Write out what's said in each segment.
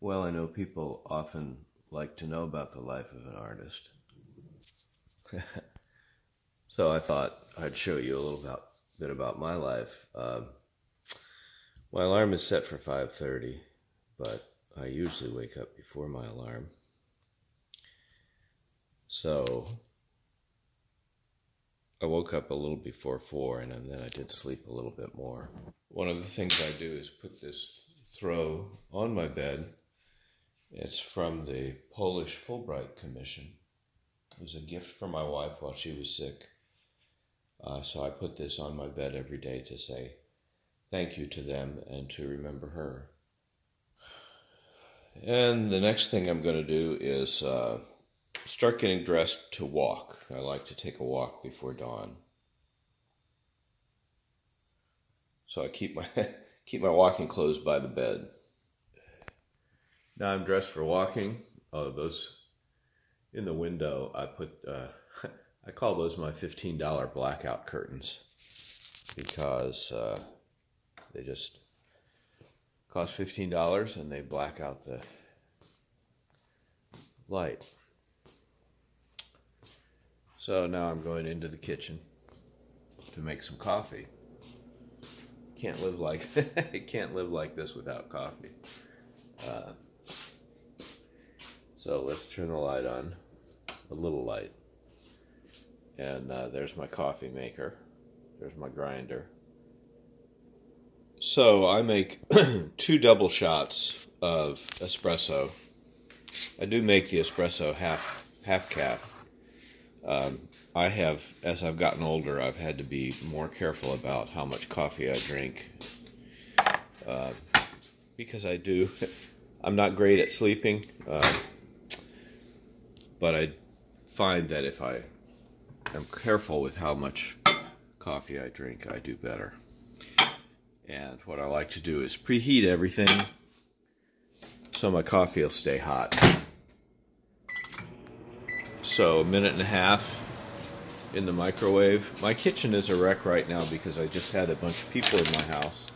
Well, I know people often like to know about the life of an artist. so I thought I'd show you a little about, bit about my life. Uh, my alarm is set for 5.30, but I usually wake up before my alarm. So I woke up a little before 4 and then I did sleep a little bit more. One of the things I do is put this throw on my bed it's from the Polish Fulbright Commission. It was a gift from my wife while she was sick. Uh, so I put this on my bed every day to say thank you to them and to remember her. And the next thing I'm going to do is uh, start getting dressed to walk. I like to take a walk before dawn. So I keep my keep my walking clothes by the bed. Now I'm dressed for walking. Oh, those in the window, I put, uh, I call those my $15 blackout curtains because uh, they just cost $15 and they black out the light. So now I'm going into the kitchen to make some coffee. Can't live like can't live like this without coffee. Uh, so let's turn the light on, a little light. And uh, there's my coffee maker. There's my grinder. So I make two double shots of espresso. I do make the espresso half half caf. Um, I have, as I've gotten older, I've had to be more careful about how much coffee I drink uh, because I do. I'm not great at sleeping. Uh, but I find that if I am careful with how much coffee I drink, I do better. And what I like to do is preheat everything so my coffee will stay hot. So a minute and a half in the microwave. My kitchen is a wreck right now because I just had a bunch of people in my house.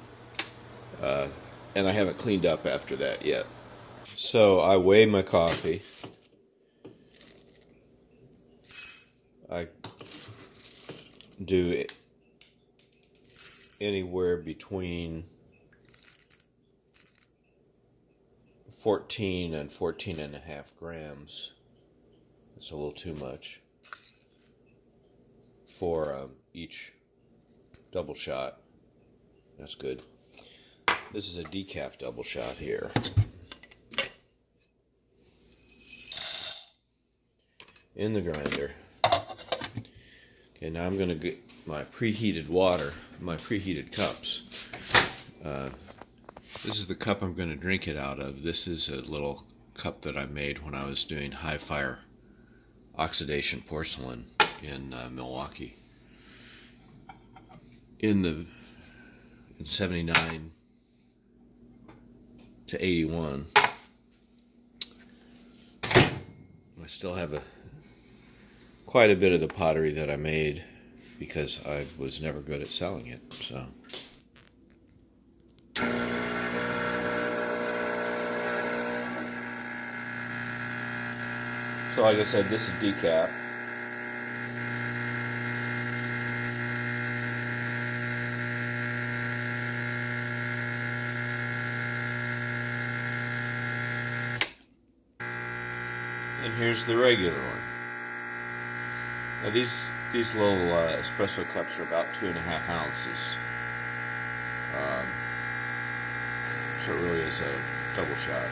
Uh, and I haven't cleaned up after that yet. So I weigh my coffee. I do it anywhere between 14 and 14 and a half grams. That's a little too much for um, each double shot. That's good. This is a decaf double shot here. In the grinder. Okay, now I'm going to get my preheated water, my preheated cups. Uh, this is the cup I'm going to drink it out of. This is a little cup that I made when I was doing high fire oxidation porcelain in uh, Milwaukee. In the in 79 to 81, I still have a quite a bit of the pottery that I made because I was never good at selling it. So. So like I said, this is decaf. And here's the regular one. Now these these little uh, espresso cups are about two and a half ounces. Um, so it really is a double shot.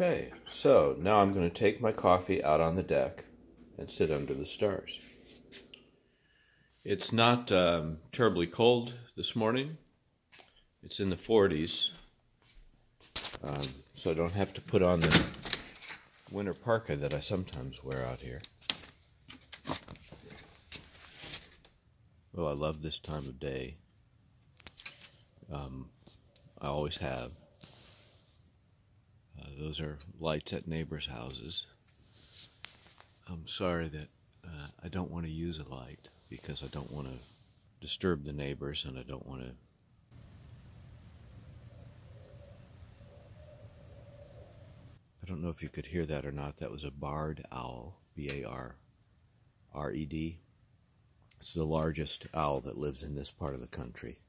Okay, so now I'm going to take my coffee out on the deck and sit under the stars. It's not um, terribly cold this morning. It's in the 40s, um, so I don't have to put on the winter parka that I sometimes wear out here. Well, I love this time of day. Um, I always have. Those are lights at neighbors' houses. I'm sorry that uh, I don't want to use a light because I don't want to disturb the neighbors and I don't want to. I don't know if you could hear that or not. That was a barred owl, B A R R E D. It's the largest owl that lives in this part of the country.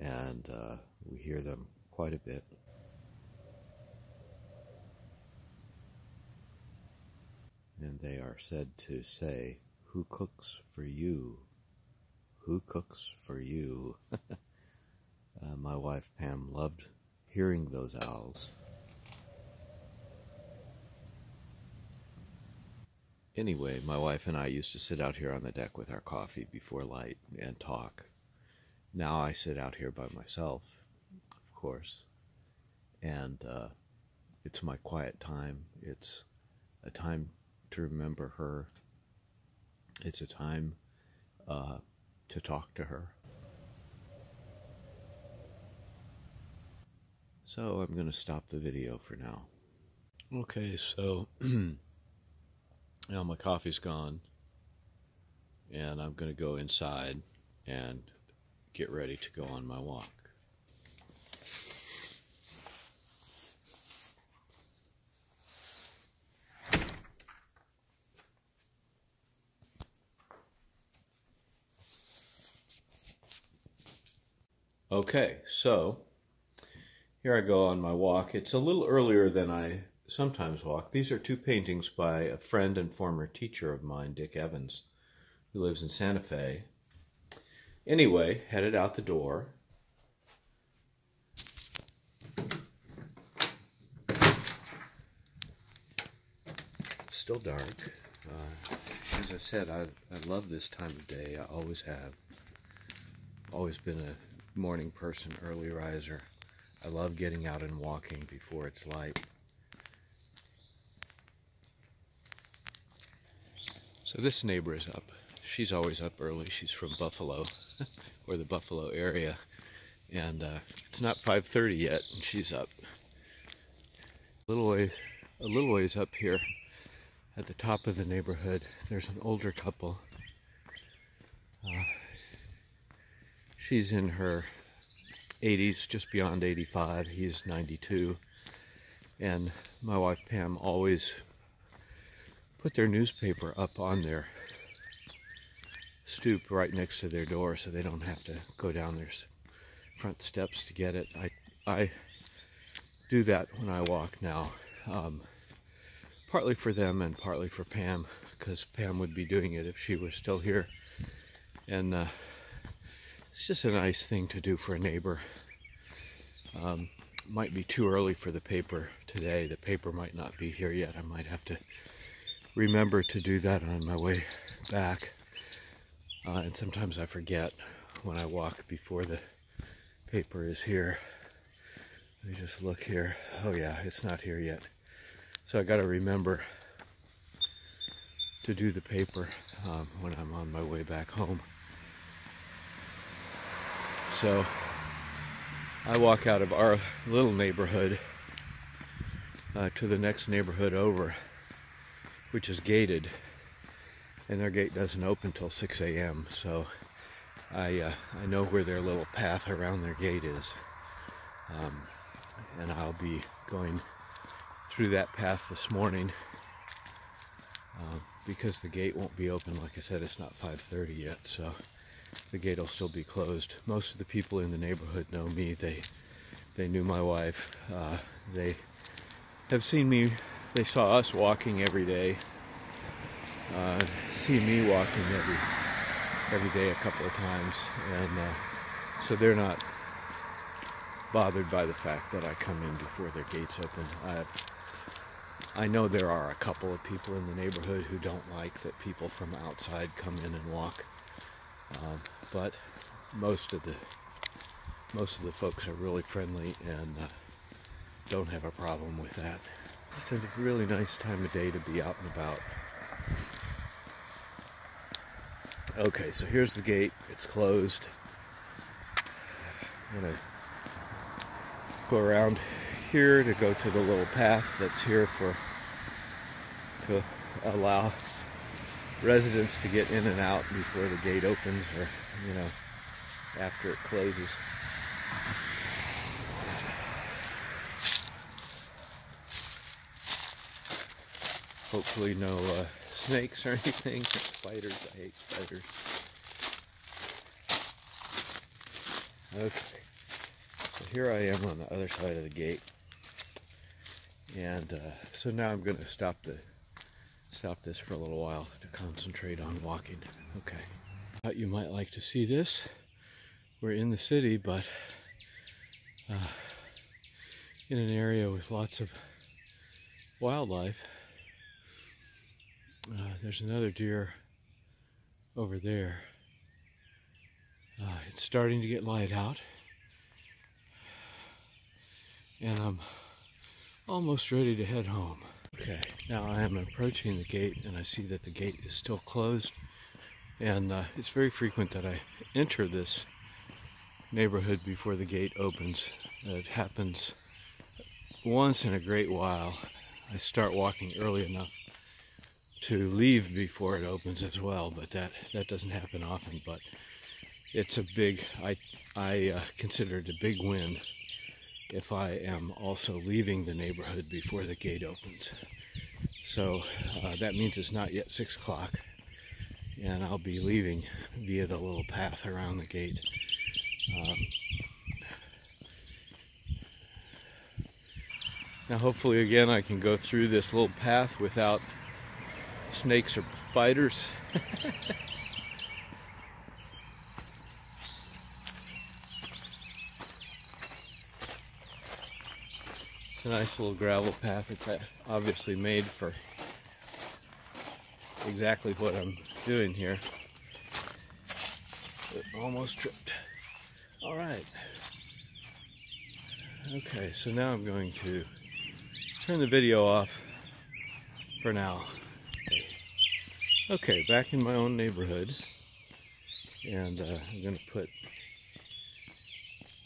And uh, we hear them quite a bit. And they are said to say, Who cooks for you? Who cooks for you? uh, my wife Pam loved hearing those owls. Anyway, my wife and I used to sit out here on the deck with our coffee before light and talk. Now I sit out here by myself, of course, and uh, it's my quiet time. It's a time to remember her. It's a time uh, to talk to her. So I'm going to stop the video for now. Okay, so now my coffee's gone, and I'm going to go inside and get ready to go on my walk. Okay, so here I go on my walk. It's a little earlier than I sometimes walk. These are two paintings by a friend and former teacher of mine, Dick Evans, who lives in Santa Fe. Anyway, headed out the door. Still dark. Uh, as I said, I, I love this time of day. I always have. Always been a morning person, early riser. I love getting out and walking before it's light. So this neighbor is up. She's always up early. She's from Buffalo, or the Buffalo area. And uh, it's not 5.30 yet, and she's up. A little ways, a little ways up here at the top of the neighborhood, there's an older couple. Uh, She's in her 80s, just beyond 85. He's 92. And my wife Pam always put their newspaper up on their stoop right next to their door so they don't have to go down their front steps to get it. I, I do that when I walk now, um, partly for them and partly for Pam, because Pam would be doing it if she were still here. And uh, it's just a nice thing to do for a neighbor. Um, might be too early for the paper today. The paper might not be here yet. I might have to remember to do that on my way back. Uh, and sometimes I forget when I walk before the paper is here. Let me just look here. Oh yeah, it's not here yet. So I got to remember to do the paper um, when I'm on my way back home. So I walk out of our little neighborhood uh, to the next neighborhood over, which is gated, and their gate doesn't open till 6 a.m. So I uh, I know where their little path around their gate is, um, and I'll be going through that path this morning uh, because the gate won't be open. Like I said, it's not 5:30 yet, so the gate will still be closed. Most of the people in the neighborhood know me. They they knew my wife. Uh, they have seen me. They saw us walking every day. Uh, see me walking every every day a couple of times, and uh, so they're not bothered by the fact that I come in before their gates open. I, I know there are a couple of people in the neighborhood who don't like that people from outside come in and walk um, but most of the most of the folks are really friendly and uh, don't have a problem with that. It's a really nice time of day to be out and about. Okay, so here's the gate. It's closed. I'm gonna go around here to go to the little path that's here for to allow residents to get in and out before the gate opens or you know after it closes. Hopefully no uh, snakes or anything. Spiders, I hate spiders. Okay, so here I am on the other side of the gate. And uh, so now I'm going to stop the stop this for a little while to concentrate on walking. Okay. I thought you might like to see this. We're in the city, but uh, in an area with lots of wildlife. Uh, there's another deer over there. Uh, it's starting to get light out. And I'm almost ready to head home. Okay, now I am approaching the gate and I see that the gate is still closed. And uh, it's very frequent that I enter this neighborhood before the gate opens. It happens once in a great while. I start walking early enough to leave before it opens as well, but that, that doesn't happen often. But it's a big, I, I uh, consider it a big win if I am also leaving the neighborhood before the gate opens. So uh, that means it's not yet 6 o'clock, and I'll be leaving via the little path around the gate. Um, now hopefully again I can go through this little path without snakes or spiders. nice little gravel path. It's obviously made for exactly what I'm doing here. It almost tripped. All right. Okay, so now I'm going to turn the video off for now. Okay, back in my own neighborhood, and uh, I'm going to put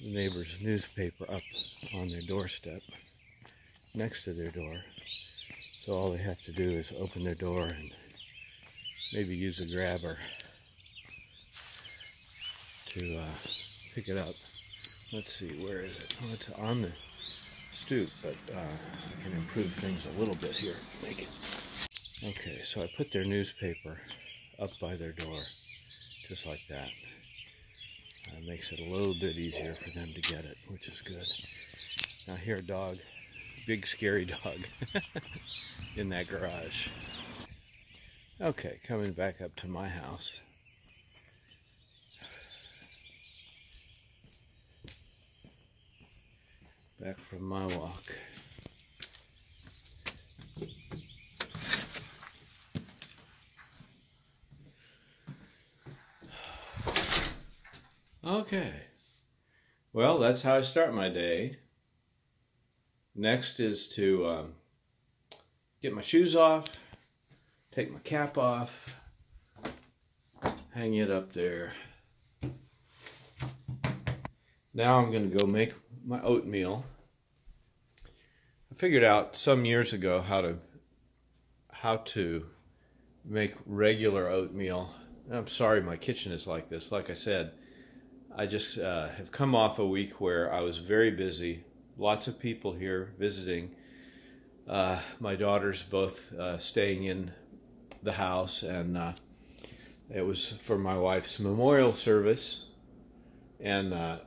the neighbor's newspaper up on their doorstep, next to their door. So all they have to do is open their door and maybe use a grabber to uh, pick it up. Let's see, where is it? Oh, it's on the stoop, but uh, I can improve things a little bit here. Make it Okay, so I put their newspaper up by their door, just like that. Uh, makes it a little bit easier for them to get it, which is good. Now here, dog, big scary dog in that garage. Okay, coming back up to my house. Back from my walk. Okay. Well, that's how I start my day. Next is to um, get my shoes off, take my cap off, hang it up there. Now I'm going to go make my oatmeal. I figured out some years ago how to how to make regular oatmeal. I'm sorry my kitchen is like this. Like I said, I just uh, have come off a week where I was very busy. Lots of people here visiting. Uh, my daughters both uh, staying in the house, and uh, it was for my wife's memorial service. And uh,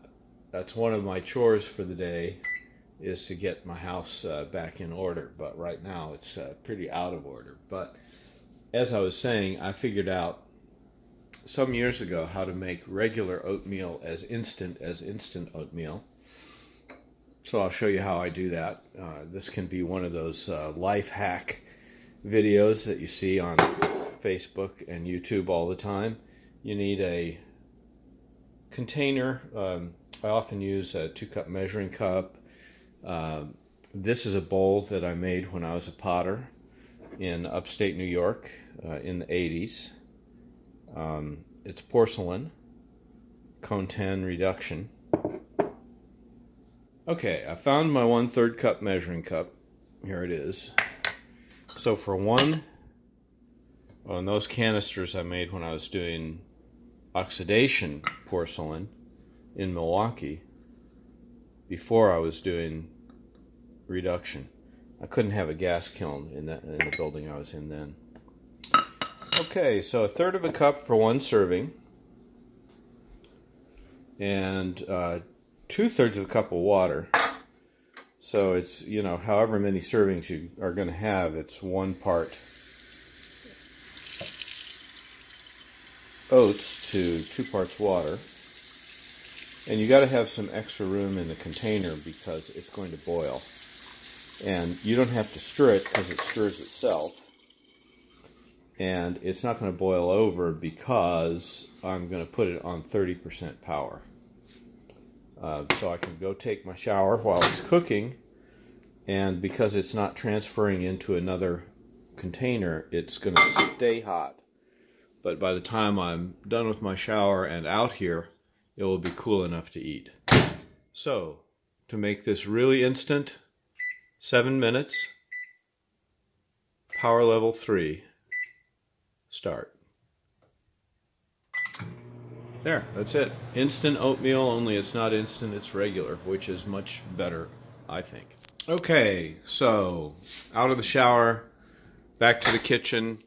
that's one of my chores for the day is to get my house uh, back in order. But right now it's pretty out of order. But as I was saying, I figured out some years ago how to make regular oatmeal as instant as instant oatmeal. So I'll show you how I do that. Uh, this can be one of those uh, life hack videos that you see on Facebook and YouTube all the time. You need a container. Um, I often use a two cup measuring cup. Uh, this is a bowl that I made when I was a potter in upstate New York uh, in the 80s. Um, it's porcelain, cone 10 reduction. Okay, I found my one third cup measuring cup. Here it is. So for one, on those canisters I made when I was doing oxidation porcelain in Milwaukee, before I was doing reduction. I couldn't have a gas kiln in that in the building I was in then. Okay, so a third of a cup for one serving, and uh, two thirds of a cup of water. So it's you know however many servings you are going to have, it's one part oats to two parts water. And you got to have some extra room in the container because it's going to boil. And you don't have to stir it because it stirs itself and it's not going to boil over because I'm going to put it on 30% power. Uh, so I can go take my shower while it's cooking, and because it's not transferring into another container, it's going to stay hot. But by the time I'm done with my shower and out here, it will be cool enough to eat. So, to make this really instant, seven minutes, power level three start. There, that's it. Instant oatmeal, only it's not instant, it's regular, which is much better, I think. Okay, so out of the shower, back to the kitchen.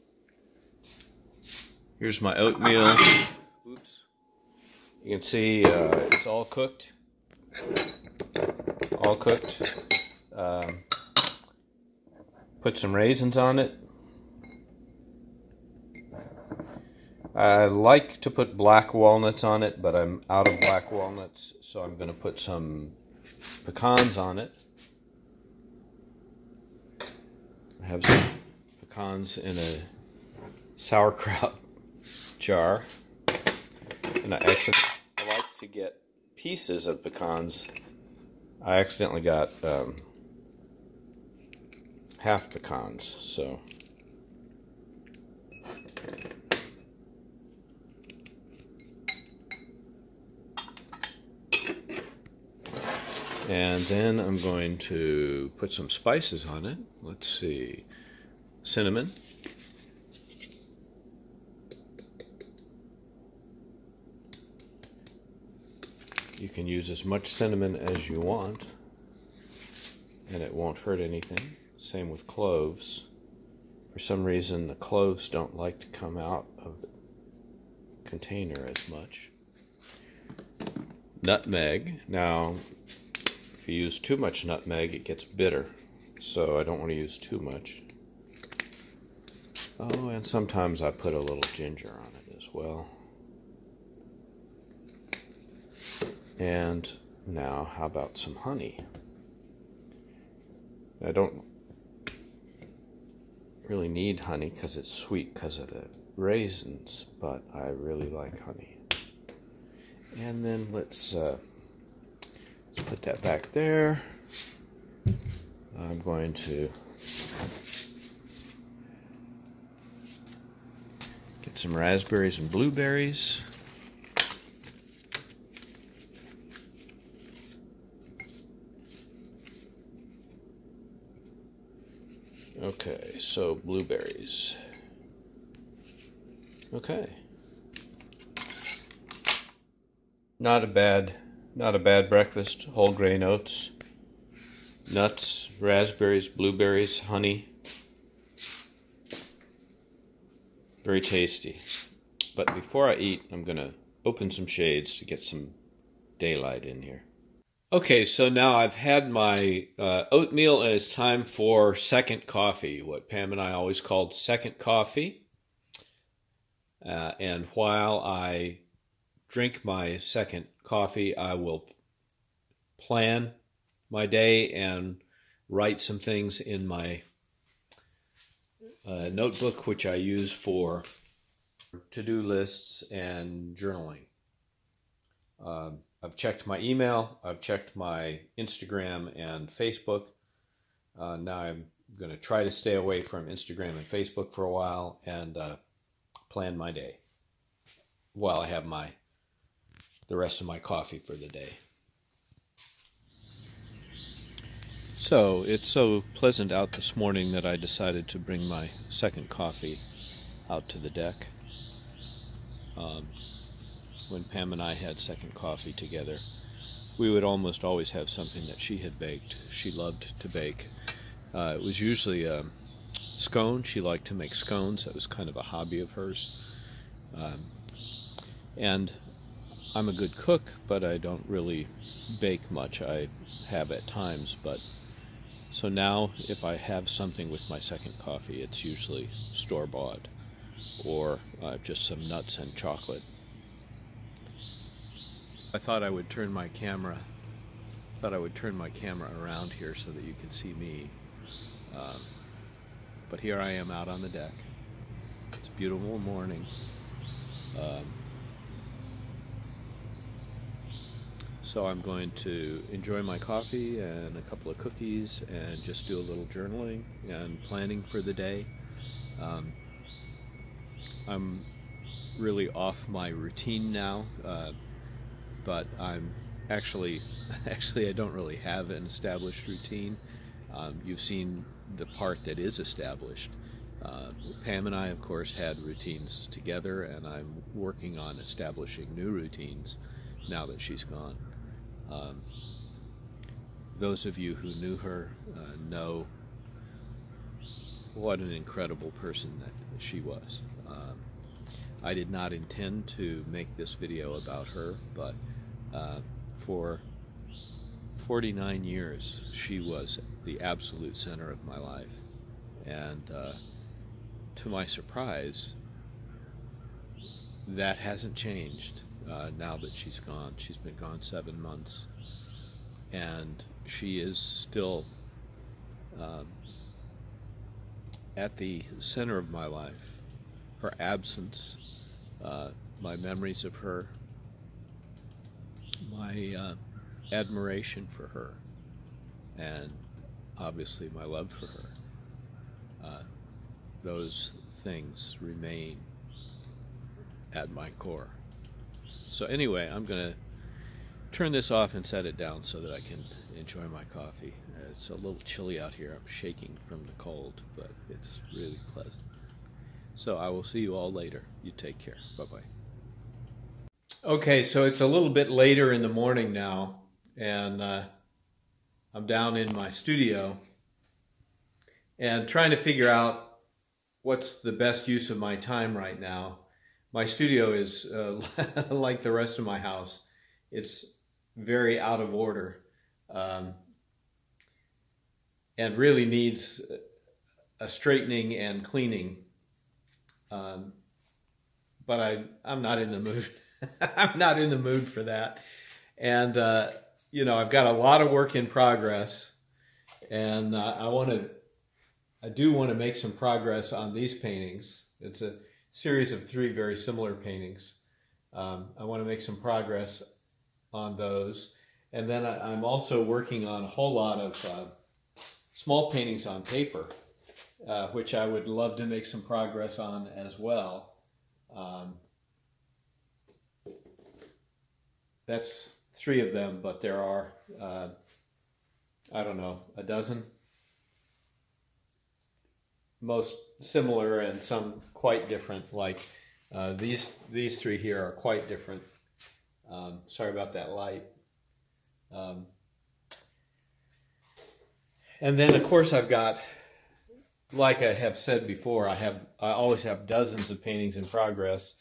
Here's my oatmeal. Oops. You can see uh, it's all cooked. All cooked. Um, put some raisins on it. I like to put black walnuts on it, but I'm out of black walnuts, so I'm going to put some pecans on it. I have some pecans in a sauerkraut jar, and I actually like to get pieces of pecans. I accidentally got um, half pecans, so. And then I'm going to put some spices on it. Let's see. Cinnamon. You can use as much cinnamon as you want, and it won't hurt anything. Same with cloves. For some reason, the cloves don't like to come out of the container as much. Nutmeg. Now, if you use too much nutmeg, it gets bitter. So I don't want to use too much. Oh, and sometimes I put a little ginger on it as well. And now, how about some honey? I don't really need honey because it's sweet because of the raisins, but I really like honey. And then let's uh, put that back there. I'm going to get some raspberries and blueberries. Okay, so blueberries. Okay. Not a bad not a bad breakfast. Whole grain oats, nuts, raspberries, blueberries, honey. Very tasty. But before I eat, I'm going to open some shades to get some daylight in here. Okay, so now I've had my uh, oatmeal and it's time for second coffee, what Pam and I always called second coffee. Uh, and while I drink my second coffee, I will plan my day and write some things in my uh, notebook, which I use for to do lists and journaling. Uh, I've checked my email, I've checked my Instagram and Facebook. Uh, now I'm going to try to stay away from Instagram and Facebook for a while and uh, plan my day while I have my the rest of my coffee for the day. So it's so pleasant out this morning that I decided to bring my second coffee out to the deck. Um, when Pam and I had second coffee together, we would almost always have something that she had baked. She loved to bake. Uh, it was usually a scone. She liked to make scones. That was kind of a hobby of hers. Um, and I'm a good cook, but I don't really bake much. I have at times, but so now, if I have something with my second coffee, it's usually store bought or uh, just some nuts and chocolate. I thought I would turn my camera. Thought I would turn my camera around here so that you can see me. Um, but here I am out on the deck. It's a beautiful morning. Um, So I'm going to enjoy my coffee and a couple of cookies and just do a little journaling and planning for the day. Um, I'm really off my routine now, uh, but I'm actually, actually I don't really have an established routine. Um, you've seen the part that is established. Uh, Pam and I, of course, had routines together, and I'm working on establishing new routines now that she's gone. Um, those of you who knew her uh, know what an incredible person that she was. Um, I did not intend to make this video about her, but uh, for 49 years she was the absolute center of my life. And uh, to my surprise, that hasn't changed uh, now that she's gone. She's been gone seven months, and she is still um, at the center of my life. Her absence, uh, my memories of her, my uh, admiration for her, and obviously my love for her. Uh, those things remain at my core. So anyway, I'm going to turn this off and set it down so that I can enjoy my coffee. It's a little chilly out here. I'm shaking from the cold, but it's really pleasant. So I will see you all later. You take care. Bye-bye. Okay, so it's a little bit later in the morning now, and uh, I'm down in my studio and trying to figure out what's the best use of my time right now my studio is uh, like the rest of my house. It's very out of order um, and really needs a straightening and cleaning. Um, but I, I'm not in the mood. I'm not in the mood for that. And, uh, you know, I've got a lot of work in progress and uh, I want to, I do want to make some progress on these paintings. It's a, series of three very similar paintings. Um, I want to make some progress on those. And then I, am also working on a whole lot of uh, small paintings on paper, uh, which I would love to make some progress on as well. Um, that's three of them, but there are, uh, I don't know, a dozen most similar and some quite different. Like uh, these these three here are quite different. Um, sorry about that light. Um, and then of course I've got, like I have said before, I have I always have dozens of paintings in progress,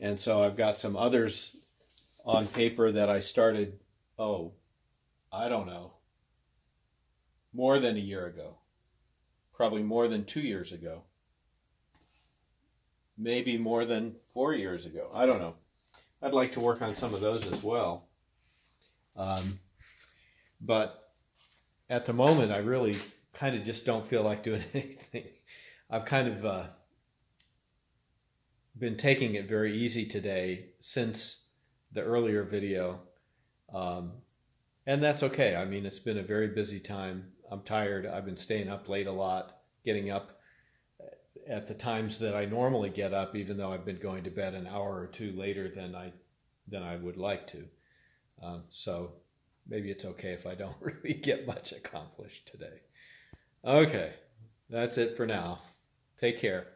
and so I've got some others on paper that I started. Oh, I don't know. More than a year ago probably more than two years ago. Maybe more than four years ago. I don't know. I'd like to work on some of those as well. Um, but at the moment, I really kind of just don't feel like doing anything. I've kind of uh, been taking it very easy today since the earlier video. Um, and that's okay. I mean, it's been a very busy time I'm tired. I've been staying up late a lot, getting up at the times that I normally get up, even though I've been going to bed an hour or two later than I than I would like to. Um, so maybe it's okay if I don't really get much accomplished today. Okay, that's it for now. Take care.